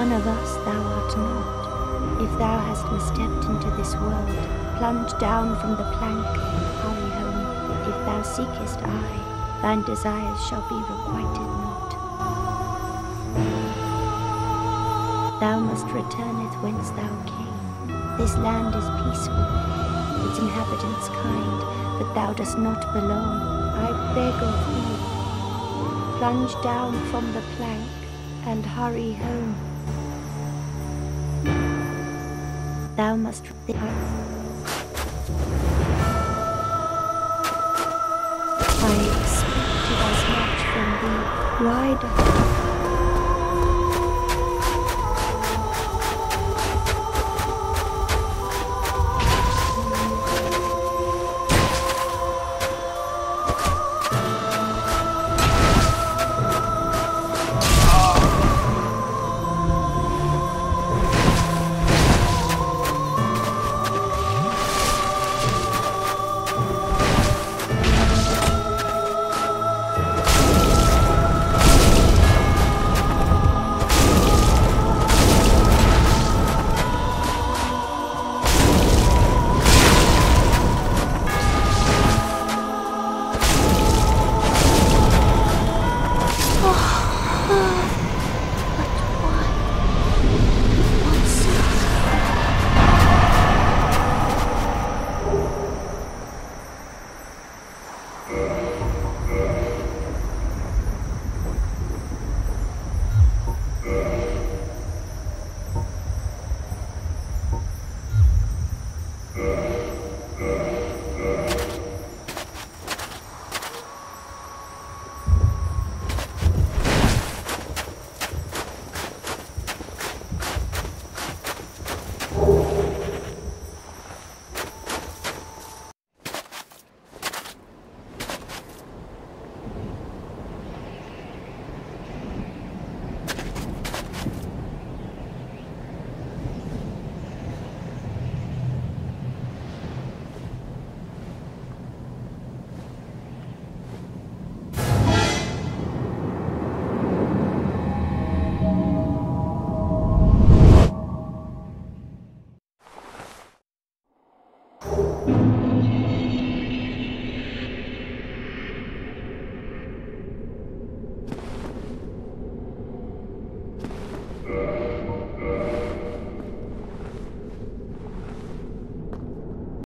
One of us thou art not. If thou hast misstepped into this world, plunge down from the plank, hurry home. If thou seekest I, thine desires shall be requited not. Thou must returneth whence thou came. This land is peaceful, its inhabitants kind, but thou dost not belong. I beg of thee, plunge down from the plank and hurry home. Thou must. I expected as much from thee. Why doth